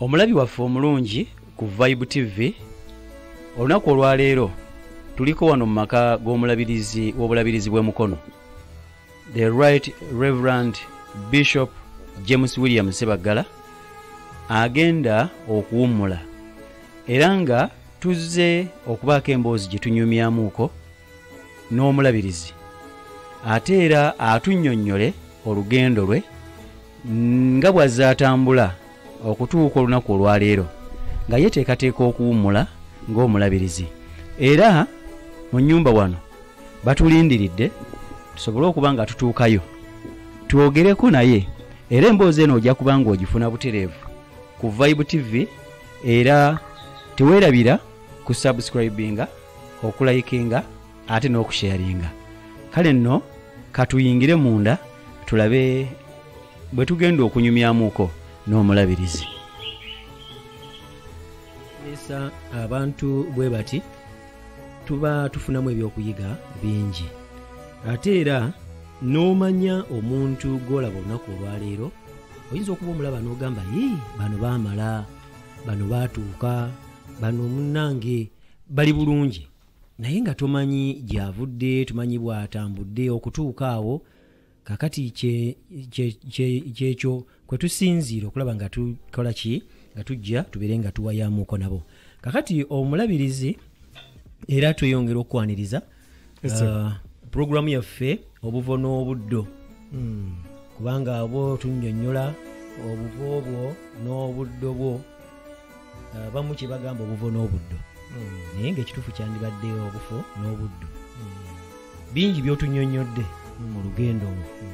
omulabi waffe omulungi ku vibe tv olunaku olwaleero tuliko wano mu maka g'omulabirizi w'obulabirizi bw'emukono the right reverend bishop james william sebaggala agenda okuwummula. Era nga tuzze okubaako emboozi gye tunyumyamuuko n'omulabirizi ate era atunnyonnyole olugendo lwe nga bw'azze atambula okutuuka olunaku olwaleero nga yeteekateeka okuwummula ng'omulabirizi. Era mu nnyumba wano batulindiridde tusobole okuba nga tutuukayo. Twogereko naye era emboozi eno ojja kuba nga ogifuna butereevu ku vibe tv era teweerabira ku subscribinga okulayikinga ate n'okusharinga. Kale nno katuyingire munda tulabe bwe tugenda okunyumyamuuko n'omulabirizi. Esa abantu bwe bati tuba tufunamu ebyokuyiga bingi. Ate era n'omanya omuntu gw'olaba olunaku olwaleero oyinza okuba omulaba n'ogamba yi bano baamala bano baatuuka bano munnange bali bulungi. Naye nga tomanyi gyavudde tumanyi bw'atambudde okutuuka awo kakati kye- kye- kye- kyekyo kwe tusinziira okulaba nga tukola ki? Nga tujja tubeere nga tuwayamuuko nabo. Kakati omulabirizi era tweyongera okukwaniriza Yes, uh, puroguramu yaffe obuvo n'obuddo. Kubanga bwo tunnyonnyola obuvo bwo n'obuddo bwo. Uh, bamu kye bagamba obuvo n'obuddo. Naye ngaekituufu kyandibadde obufo n'obuddo. Bingi byotunnyonnyodde mu lugendo olwo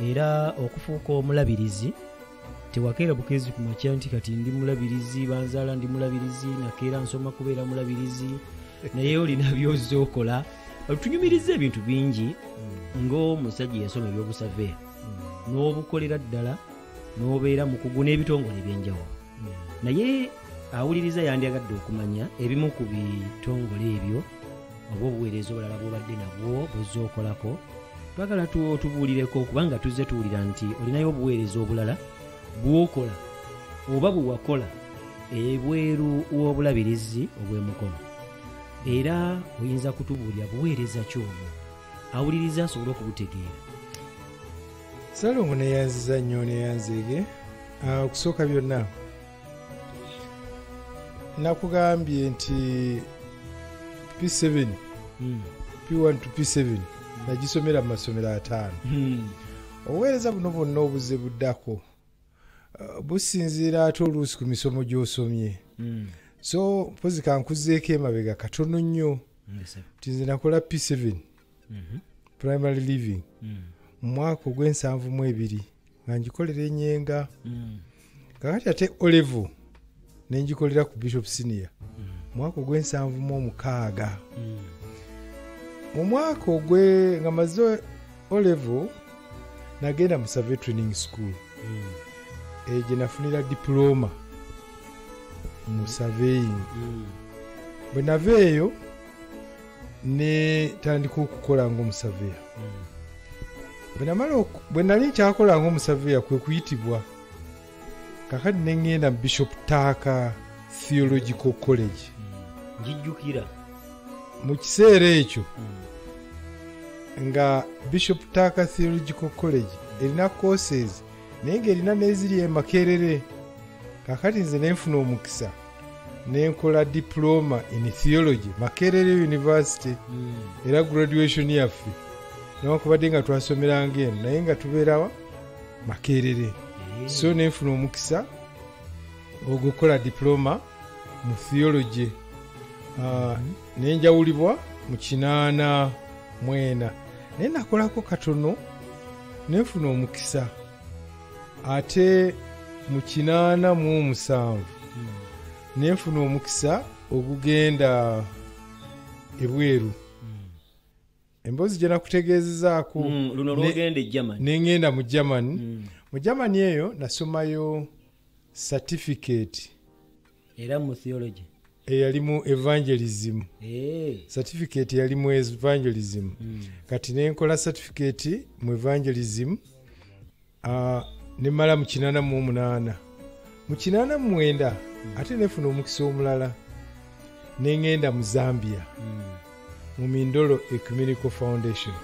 era okufuuka omulabirizi tewakeera bukezi ku makya nti kati ndi mulabirizi banzaala ndi mulabirizi nakeera nsoma kubeera mulabirizi naye olina byozza okola tunyumiriza ebintu bingi ng'omusajja yasoma ebyobusaveya n'obukolera ddala n'obeera mukugu n'ebitongole ebyenjawulo. Naye awuliriza yandyagadde okumanya ebimu ku bitongole ebyo oba obuweereza obulala bwobadde nabwo buzza okolako twagala tu- tubuulireko kubanga tuzze tuwulira nti olinayo obuweereza obulala bwokola oba bwe wakola ebweru w'obulabirizi obw'emukono. Era oyinza kutubuulira buweereza ki obwo awuliriza asobole okubutegeera. Salongo neyanziza nnyo neyanzeege Ah, okusooka byonna. Nakugambye nti p7 p1 to p7 nagisomera mu masomero ataano. Obuweereza buno bwonna obuze buddako ah, businziira ate oluusi ku misomo gy'osomye. So mpozi kankuzeeko emabega katono nnyo. Nti nze nakola p7 primary living. Mu mwaka ogw'ensanvu mu ebiri nga ngikolera enyenga kakati ate olevo nengikolera ku bishop mu mwaka ogw'ensanvu mu omukaaga mu mwaka ogwe nga maze olevo nagenda mu survey training school. Eyo gye nafunira diploma mu surveying. Bwe nava eyo ne tandika okukola ngaomusaveya bwe oku- bwe nali nkyakola ngaomusaveya kwe kuyitibwa kakati neŋŋenda mu bishop taaka theological college. Ngijjukira mu kiseera ekyo. Nga bishop taaka theological college erina courses naye ngaerina n'eziri e makerere. Kakati nze nenfuna omukisa nenkola diploma in theology makerere university era graduation yaffe. Newakubadde nga twasomeranga eno naye nga tubeerawa makerere. So nenfuna omukisa ogwokukola diploma mu theology Ah, nenjawulibwa mu kinaana mwena. Naye nakolako katono nenfuna omukisa. Ate mu kinaana mu omusanvu nenfuna omukisa ogugenda ebweru. Emboozi gye nakutegeezezaako luno ne- lwogenda e neŋŋenda mu germany. Mu germany eyo nasomayo certificate. Era mu theology eyalimu evangelism. Eh, certificate yalimu evangelism. Kati nenkola certificate mu evangelism nemala mu kinana mu omunaana. Mu kinaana mu mwenda ate nefuna omukisa omulala neŋŋenda mu zambia. Mu mindolo ecumenical foundation.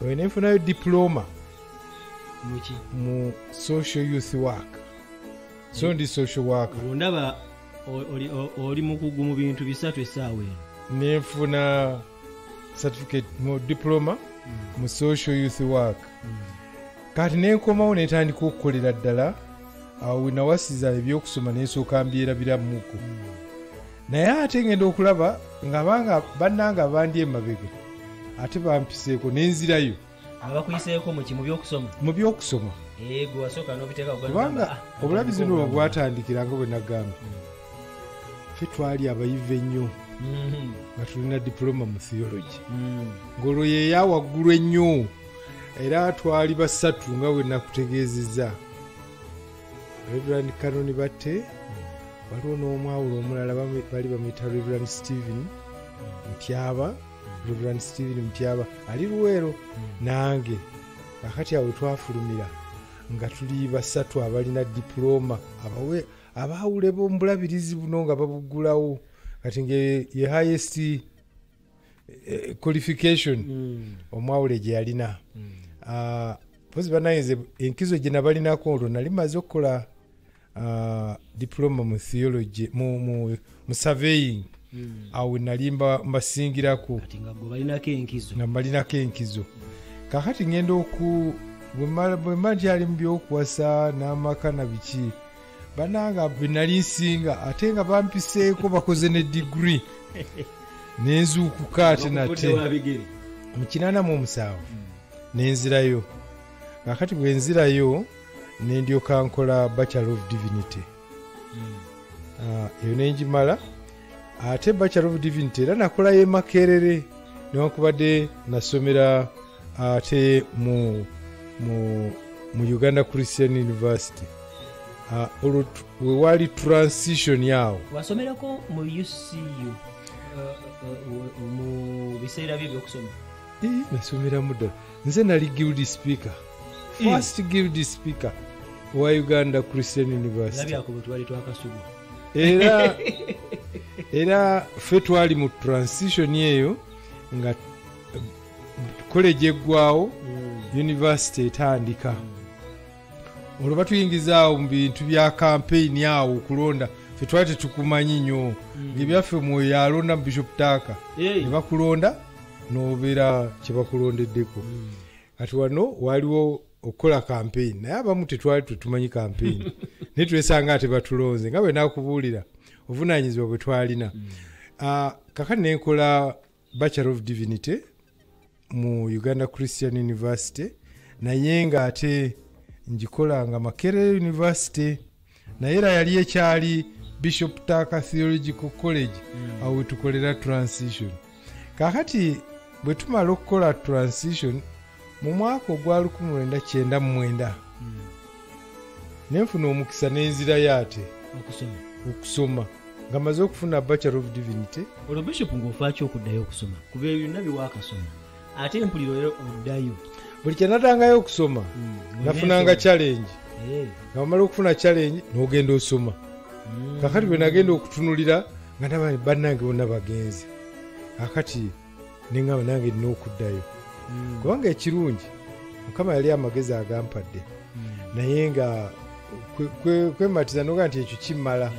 Oyo nenfunayo diploma mu social youth work. So ndi social work olwo ndaba o- oli- mukugu mu bintu bisatu essaawa eno. Nenfuna certificate mu diploma mu social youth work. Kati nenkomawo netandika okukolera ddala awo wenawasiza ebyokusoma nensooka mbyerabiramuko naye ate ngenda okulaba nga banga bannanga bandi emabega ate bampiseeko nenzirayo. Abakuyiseeko muki mu byokusoma? Mu byokusoma. Kubanga obulabizi nubo bwatandikira nga bwe nagambye ffe twali abayivu ennyo. Mhm, nga tulina diploma mu theology. Mhm. ng'olwo yeyawaggulu ennyo. Era twali basatu nga bwe nakutegeezezza. Reverand kanoni batte waliwo n'omwawulo omulala bali bamuyita reverand stephen mutyaba reverand stephen mutyaba ali luweero nange kakati awo twafulumira nga tuli basatu abalina diploma abawe abaawule b'omubulabirizi buno nga babuggulawo kati nga ye highest eh, qualification Mm, omwawule gye yalina. Mm. Ah, pozi banayinze enkizo gye nabalinako olwo nali maze okukola ah, diploma mu theology mu, surveying. Mm. awo we nali mba- mbasingirako. Nga mbalinako enkizo. Kakati ngenda oku bwe mba- bwe mba ntyali mu byokuwasa n'amaka na biki bananga bwe nali nsinga ate nga bampiseeko bakoze ne diguri nenzuukuka ate nate. mu kinaana mu omusaavu nenzirayo kakati bwe nzirayo nendyoka nkola bachelor of divinity. Ah, eyo nengimala ate bachelor of divinity era nakolayo emakerere. Newankubadde nasomera ate mu, uganda christian university olwo tu- wewaali transition yawo wasomerako mu ucu uh, uh, uh, mu biseera bye ebyokusoma Ii, nasomeramu ddala. Nze nali guild speaker. First guild speaker wa uganda christian university. Labyako bwe twali twakasubu era era ffe twali mu transition eyo nga college eggwawo university etandika olwo batuyingiza awo mu bintu bya campaign awo okulonda ffe twali tetukumanyi nnyo. Ebyaffe mwoyo yalonda mu bishop taaka ne bakulonda n'obeera kye bakulondeddeko. Kati wano waliwo okukola campaign naye abamu tetwali tetumanyi campaign. Naye twesanga nga tebatulonze nga bwe nakubuulira obuvunanyizibwa bwe twalina. Ah, kakati nenkola bachelor of divinity mu uganda christian university naye nga ate ngikola nga makerere university naye era yali ekyali bishop taaka theological college awo wetukolera transition. Kakati bwe tumala okukola transition mu mwaka ogwa 1999 nenfuna omukisa nenzirayo ate okusoma. nga maze okufuna bachelor of divinity. Olwo bishop ngaofaaki okuddayo okusoma? Kuba ebyo byonna biwaakasoma ate empuliro oddayo buli kyenatangayo okusoma nafunanga challenge. Eh, nga bamala okufuna challenge n'ogenda osoma. Mm. kakati bwe nagenda okutunulira nga ndaba bannange bonna bagenzi kakati neŋŋamba nange nina okuddayo. Mm. kubanga ekirungi mukama yali amagezi agampadde. Naye nga kwe- kwe- kwematiza noga nti ekyo kimmala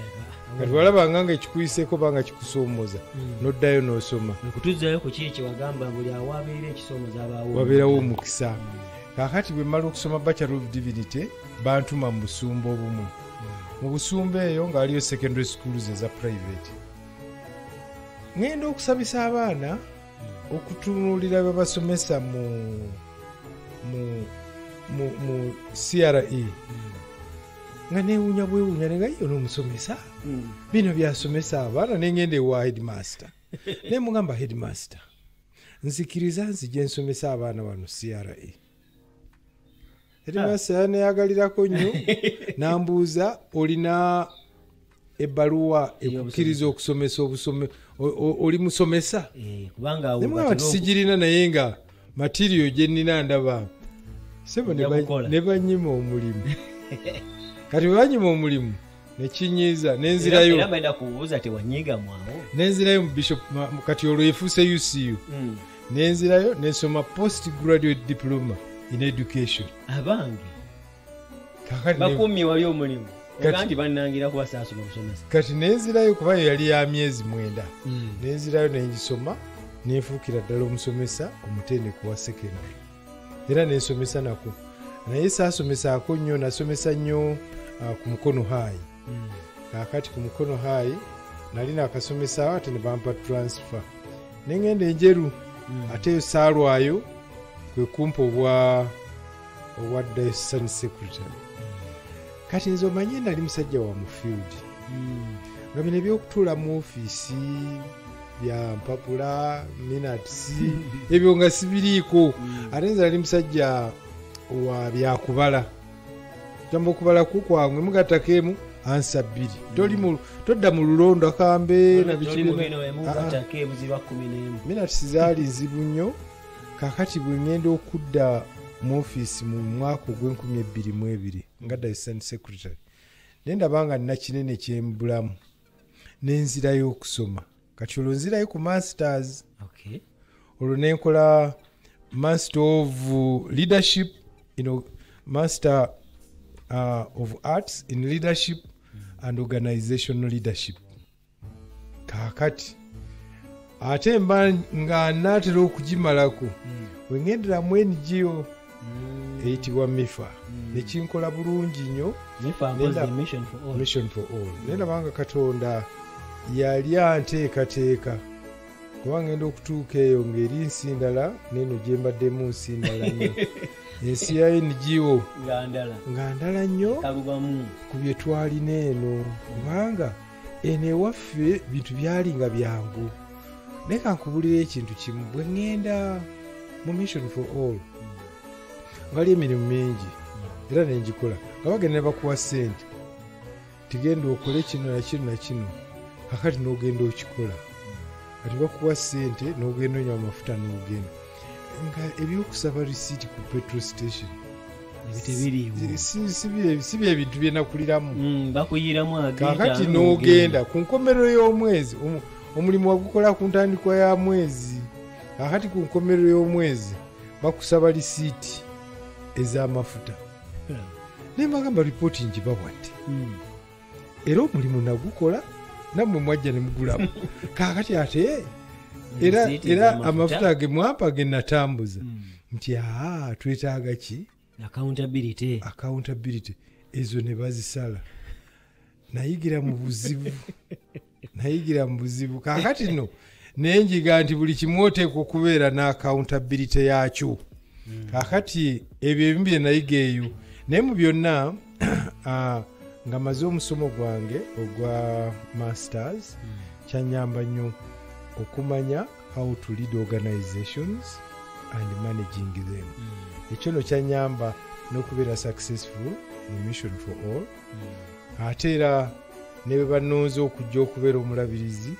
kati walabanga nga ekikuyiseeko banga kikusoomooza noddayo n'osoma. Okutuzzayo ku kiri kyewagamba buli awabeera ekisomoza abaawo wabeerawo omukisa. Kakati bwe mmala okusoma bachelor of divinity bantuma mu busumba obumu. Mu busumba eyo nga waliyo secondary schools eza private. Ŋŋenda okusabisa abaana okutunuulira bye basomesa mu mu mu, mu cre nga newuunya bwewuunya nenga yo n'omusomesa bino byasomesa abaana nengenda ewa headmaster. Naye mugamba headmaster. Nzikiriza nzije nsomesa abaana wano cra headmaster yaneyagalirako nnyo. Nambuuza olina ebbaluwa ekukkiriza okusomesa oli musomesa. Eh, nemugamba n'oku- sigirina naye nga matiriyo gye nnina ndaba. Sebo ne banyima omulimu kati webanyuma omulimu nekinyiiza nenzirayo nenzirayo mu bishop kati olwo efuuse ucu nenzirayo nensoma post graduate diploma in education. Abange. Bakumye wali omulimu. Kandi banangira kubasaasula omusomesa. Kati nenzirayo kubayo yali ya myezi mwenda. Nenzirayo nengisoma nenfuukira ddala omusomesa omutendeko wa secondary. Era nensomesa nako. Naye saasomesaako nnyo nasomesa nnyo ku mukono haayi kakati ku mukono haayi nali nakasomesaawo ate ne bampa transfer. Nengenda enjeru ate eyo saalwayo kwe kumpa obwa obwa diocesane secretary. Kati nze omanye nali musajja wa mu field. Nga bino ebyokutuula mu ofiisi bya mpapula minats ebyo nga sibiriiko. Ate nze nali musajja wa byakubala gamba okubala ku kwangwe mugattako emu ansa bbiri todda mu lulondo akambe na biki byonna. Ebuziba kumi n'emu. Minats zaali nzibu nnyo. Kakati bwe ngenda okudda mu ofiisi mu mwaka ogw'enkumi ebbiri mu ebiri nga diocesane secretary naye ndaba nga nina kinene kyembulamu nenzirayo okusoma. Kati olwo nzirayo ku masters. Okay. olwo nenkola master of leadership you know, master uh, of arts in leadership and organizational leadership. Kakati ate mba nga naatera okugimalako wengenderamu enigio eyitibwa mifa nekinkola bulungi nnyo. Mission for all. mission for all. Naye nabanga katonda yali anteekateeka kuba ngenda okutuuka eyo ng'eri nsi ndala neno gye mbaddemu nsi ndala nnyo ensi ya ngo nga ndala. Nnyo ku bye twalina eno kubanga eno ewaffe bintu byali nga byangu. Naye kankubulira ekintu kimu bwe ŋŋenda mu mission for all wali emirimu mingi era nengikola nga bagenda ne bakuwa ssente tigenda okole kino na kino na kino kakati n'ogenda okikola. Kati bakuwa ssente n'ogenda onywa amafuta n'ogenda nga ebyokusaba risiiti ku petrol station si- bye- bintu byenakuliramu Mm, kakati n'ogenda ku nkomerero y'omwezi omu- omulimu wagukola ku ntandikwa ya mwezi kakati ku nkomerero y'omwezi bakusaba lisiiti ez'amafuta. Naye mbagamba lipooti ngibawadde era omulimu nagukola nammwe mwajja ne mugulamu. Kakati ate era era amafuta ge mwampa ge natambuza. Nti aa twetaaga ki? Accountability accountability ezo ne bazisala. Nayigira mu buzibu. Nayigira mu buzibu. Kakati no nenjiga nti buli kimu oteekwa okubeera ne accountability yakyo kakati ebyo ebimu bye nayiga eyo naye mu byonna nga maze omusomo gwange ogwa masters kyanyamba nnyo okumanya how to lead organizations and managing them. Ekyo no kyanyamba n'okubeera successful mu mission for all. Ate era ne bwe bannonze okujja okubeera omulabirizi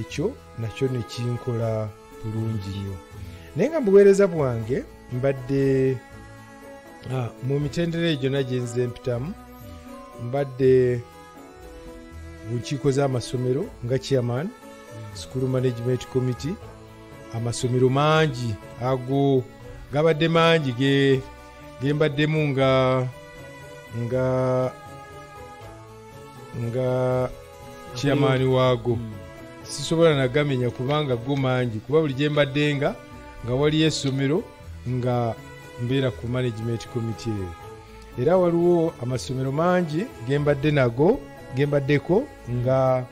ekyo nakyo ne kinkola bulungi nnyo. Naye nga mu buweereza bwange mbadde ah, mu mitendera egyo gyonna gye nze mpitamu mbadde mu nkiiko z'amasomero nga chairman school management committee. Amasomero mangi ago gabadde mangi ge ge mbaddemu nga nga nga chairman waago. Sisobola nagamenya kubanga go mangi kuba buli gye mbadde nga nga waliyo essomero nga mbeera ku management committee eyo. Era waliwo amasomero mangi gembadde nago gembaddeko nga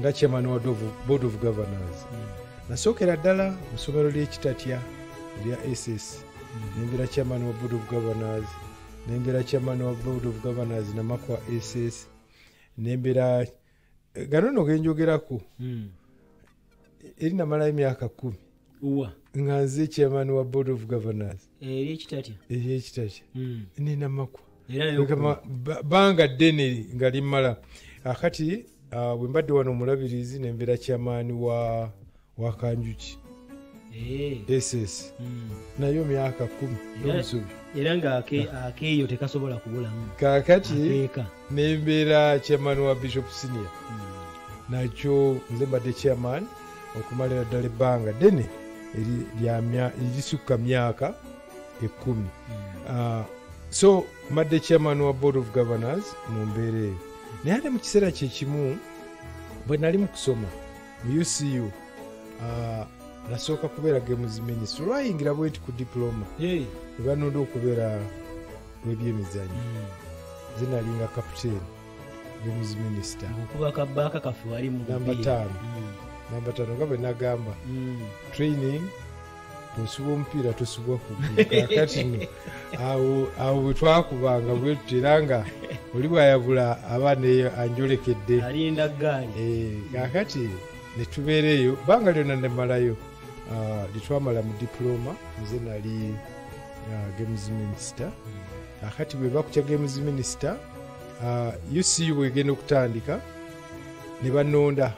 nga chairman wa board of governors. Nasookera ddala mu ssomero ly'ekitatya erya ss nembeera chairman wa board of governors nembeera chairman wa board of governors namakwa ss nembeera gano no genjogerako eri namalayo emyaka kumi. Nga nze chairman wa board of governors. Eri ekitatya eyekitatya nenamakwa banga ddene nga limala akati bwe mbadde wano omulabirizi nembeera kyamaani wa wa kanjuki. Eh, ss mm. nayo myaka kumi n'obusubi era nga ake- akeeyo tekasobola kubulamu. Kaakati nembeera chairman wa bishop senior. Mm. nakyo nze mbadde chairman okumalira ddala ebbanga ddene erisukka myaka ekumi Mm. Ah, so mbadde chairman wa board of governors mu mbeera eyo naye ate mu kiseera kyekimu bwe nali mu kusoma mu ucu ah, nasooka kubeera games minister olwayingira bweti ku diploma ne banonda okubeera webyemizanyo Mm. ze nalinga captain games minister Namba mupiira. ttaano. Mm. namba tano nga bwe nagamba Mm. training bwosubwa omupiira tosubwa kugulu kakati no awo bwe twakubanga bwetu era nga oli bwayabula abaana eyo anjolekedde. Eh, kakati netubeera eyo banga lyonna nemalayo Ah, lyetwamala mu diploma nze nali ah, games minister. Kakati bwe bakutya games minister ah, ucu bwegenda okutandika ne banonda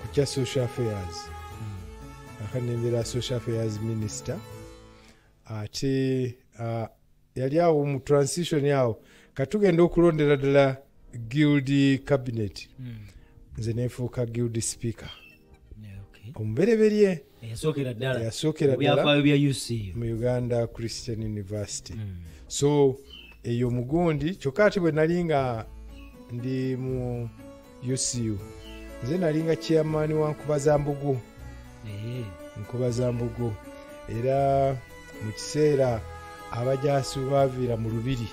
ku kya social affairs kakati nembeera social affairs minister. Ate yali awo mu transition awo katugenda okulondera ddala guild cabinet. Mm. nze nefuuka guild speaker. Omubereberye. Eyasookera ddala. Mu uganda christian university. Mm. so eyo mugundi kyokka ate bwe nali nga ndi mu ucu nze nali nga chairman wa nkubaza mbugu Eh. nkubaza mbugu era mu kiseera abajasi baviira mu lubiri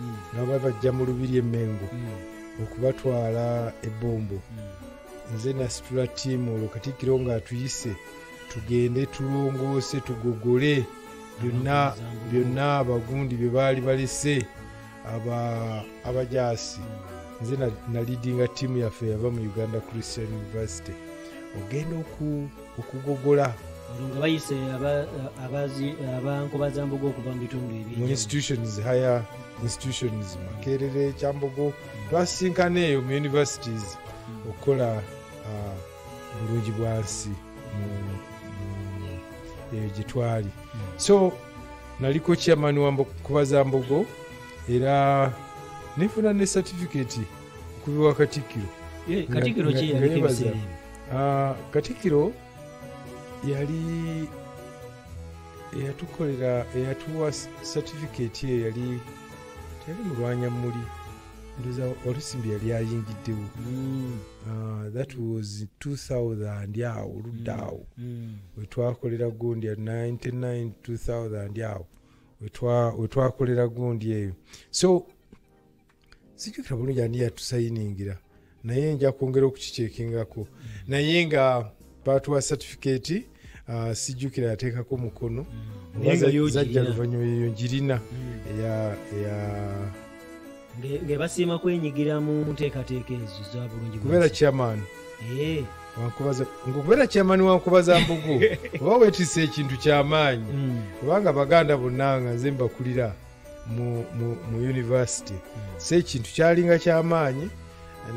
Mm. nabo bajja mu lubiri emengo Mm. okubatwala ebombo Mm. nze nasitula ttiimu olwo katikkiro ng'atuyise tugende tulongoose tugogole byonna abagundi bye baali balese aba- abajaasi nze na- nalidinga ttiimu yaffe yava mu uganda christian university ogenda okugogola. Olwo nga bayise aba- abazi- abankobaza mbuga okuva mu bitundu mu institutions higher institutions makerere kyambogo twasisinkana eyo mu universities okukola bulungi bwansi eyo gye twali. So naliko chairman wa Mbo- kubaza mbogo era nefuna ne certificate okubiwa katikkiro Eh, katikkiro katikkiro yali eyatukolera eyatuwa certificate eyo yali teyali mulwanyamuli ndoza olusimbi yali ayingiddewo. Mm. Ah, that was 2000 awo oludda awo. Mm. wetwakolera gundi ya 99 2000 awo. Wetwa- wetwakolera gundi eyo. So sijukira bulungi ani yatusayiningira. Naye nja kwongera okukikyekingako naye nga batuwa certificate uh, sijjukira yateekako mukono. Yo zajja luvanyuma eyo ngirina Mm. Nge- ng'ebasiima kwenyigira mu nteekateeka ezo za bulungi kubeera wankubaza ngaokubeera chairman wankubaza mbugu. Oba weetise ekintu kyamaanyi Mm. kubanga baganda bonna nga nze mbakulira mu, university. So ekintu kyalinga kyamaanyi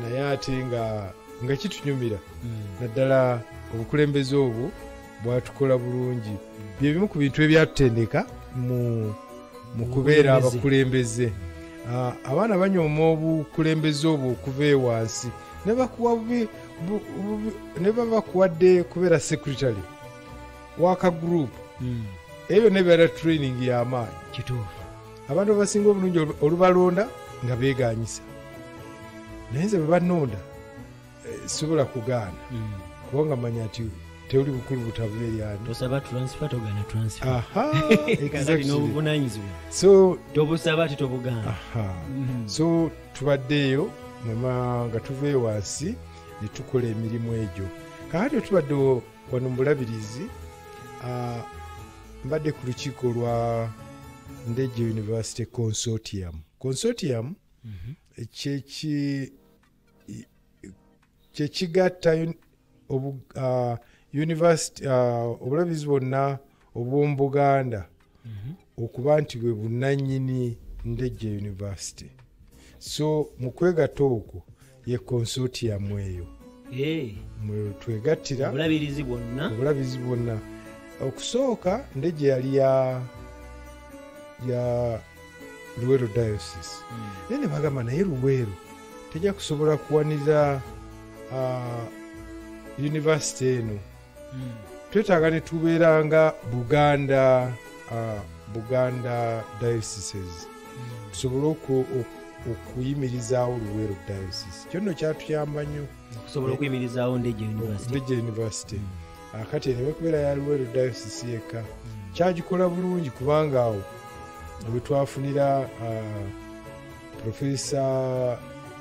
naye ate nga, nga kitunyumira. Mm. naddala obukulembeze obwo bwatukola bulungi. Bye bimu ku bintu ebyatutendeka mu, kubeera abakulembeze. Abaana banyooma obukulembeze obwo okuva ewansi ne babakuwadde kubeera secretary waka group. Mm. eyo nebeera training y'amaanyi kituufu. Abantu abasinga obulungi olu- olubalonda nga beeganyisa. Naye nze bwe banonda sobola kugaana. Mm. kubanga manya nti teuli bukulu butava eryani tosaba transfer togana transfer. N'obuvunanyizibwa so tobusaba ati tobugana aha. Mm. so tubadde eyo mama nga tuva ewansi ne tukola emirimu egyo. Kakati tubadde wano mu bulabirizi ah, mbadde ku lukiiko lwa ndege university consortium. Consortium Mhm. kyeki kyekigatta university ah, obulabizi bwonna obw'omu buganda Mhm. okuba nti bwe bunanyini ndejje university. So mu kwegatta okwo ye consortium eyo. Eh, mwe twegattira obulabirizi bwonna. okusooka ndege yali ya ya luweero diocese. Naye ne bagamba naye luweero tejja kusobola kuwanirira univesity eno. Twetaaga ne tubeeranga buganda ah, buganda dioceses. Tusobole oku- oku- okuyimirizaawo luweero diocese kyo nno kyatuyamba nnyo. Ndege university. University. Akati eneme kubeera ya luweero diocese yekka kyagikola bulungi kubanga awo we twafunira ah, profesa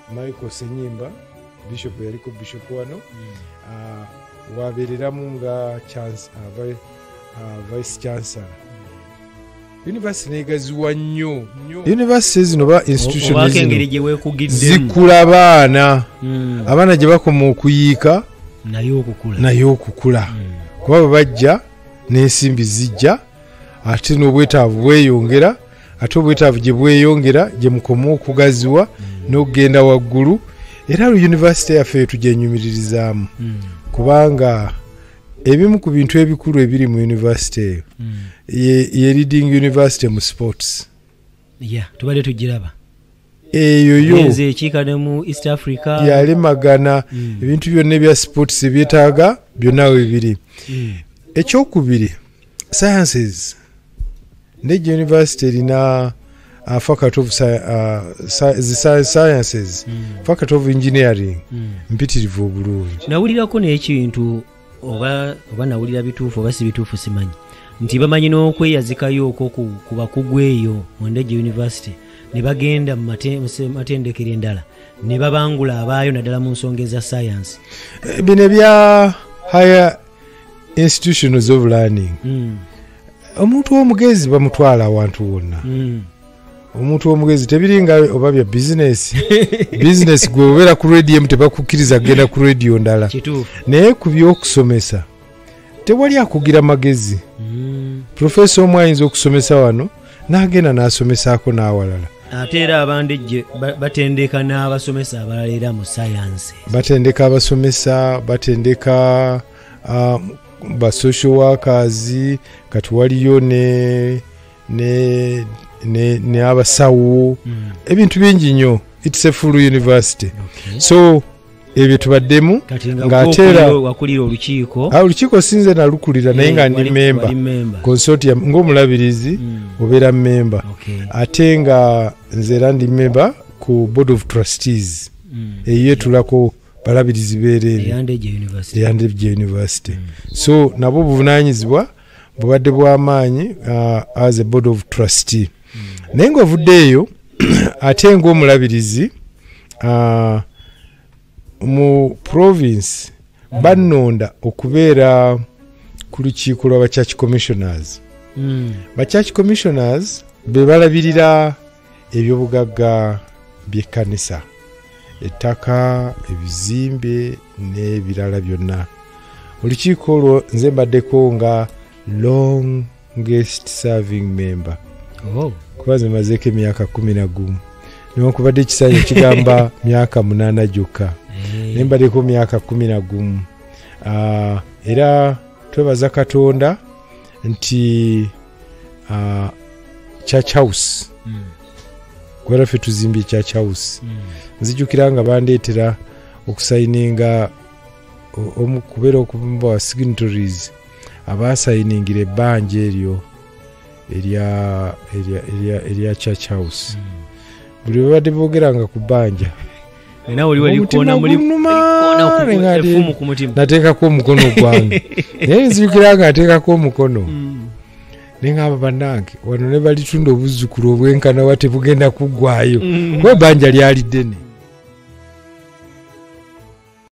michael senyimba bishop yaliko bishop wano ah, wabeereramu nga vi- ah, vice chancellor. Univesity neegaziwa nnyo univesity zino ba institution obaako engeri zino gye weekugiddemu zikula baana. Mm, abaana gye bakoma okuyiika naye okukula. Mm, kuba bwe bajja n'ensimbi zijja ate n'obwetaavu bweyongera ate obwetaavu gye bweyongera gye mukoma okugaziwa n'okugenda waggulu era yunivasite yaffe tugyenyumiririzaamu mm, kubanga ebimu ku bintu ebikulu ebiri mu yunivasite eyo mm. ye, leading university mu sports. Ya tubadde tugiraba. Eyo yo. Genze ekiika ne mu east africa. Yalemagana Mm. ebintu byonna ebya sports ebyetaaga byonna we biri. Mm, ekyokubiri sciences. Ndege university erina uh, faculty of sci- uh, sci- zi sci- sciences? Mm, faculty of engineering. Mm. mpitirivu obulungi. Nawulirako n'ekintu oba oba nawulira bituufu oba si bituufu simanyi. Nti bamanyi n'okweyazikayo okwo ku, ku bakugu eyo mu ndege university ne bagenda mu mate- mu se- matendekero endala ne babangula abaayo naddala mu nsonga eza sayansi Eh, bino ebya higher institutions of learning. Mm, omuntu w'omugezi bamutwala awantu wonna. Mm. Omuntu w'omugezi tebiringa oba bya bizinesi bizinesi gwe obeera ku radio emu tebakukkiriza kugenda ku radio ndala. Naye ku by'okusomesa tewali akugira magezi. Mm. profesa omu ayinza okusomesa wano n'agenda n'asomesaako n'awalala. Ate era abandejje ba- batendeka n'abasomesa abalala era mu sayansi batendeka abasomesa batendeka uh, ba social workers kati waliyo ne ne ne, ne abasawo. Mm, ebintu bingi nnyo its a full university. So ebyo tubaddemu nga ng'ate era- olukiiko Ah, olukiiko sinze nalukulira naye nga Eh, ndi wali- memba consortium ng'omulabirizi Mm, obeera memba ate nga nze era ndi memba ku board of trustees. Mm. eyo etulako balabirizi beereere eyandege university. So nabo obuvunanyizibwa bubadde bwamaanyi uh, as a board of trustee naye ngaovuddeeyo ate ngaomulabirizi uh, mu province bannonda okubeera ku lukiiko lw'aba church commissioners. Mm, ba church commissioners be balabirira ebyobugagga by'ekkanisa. Ettaka ebizimbe n'ebirala byonna. Olukiiko olwo nze mbaddeko nga longest serving member. Oh, kuba nze mazeeko emyaka kumi na gumu. Newankubadde ekisaanyi kigamba myaka munaana gyokka. Naye mbaddeko myaka kumi na gumu. Ah, era twebaza katonda nti ah, church house. Kubera ffe tuzimbye church house. Mm, nzijukira nga bandeetera okusayininga kubeera okubumba wa signatories abasayiningira ebbanja eryo erya church house. Mm. buli bwe babadde boogeranga ku bbanja nateekako omukono gwange. Naye nzijukira nga ateekako omukono. Mm, neŋŋamba bannange wano ne balitunda obuzzukulu obwenkana wa tebugenda kuggwayo mm. kuba ebbanja lyali ddene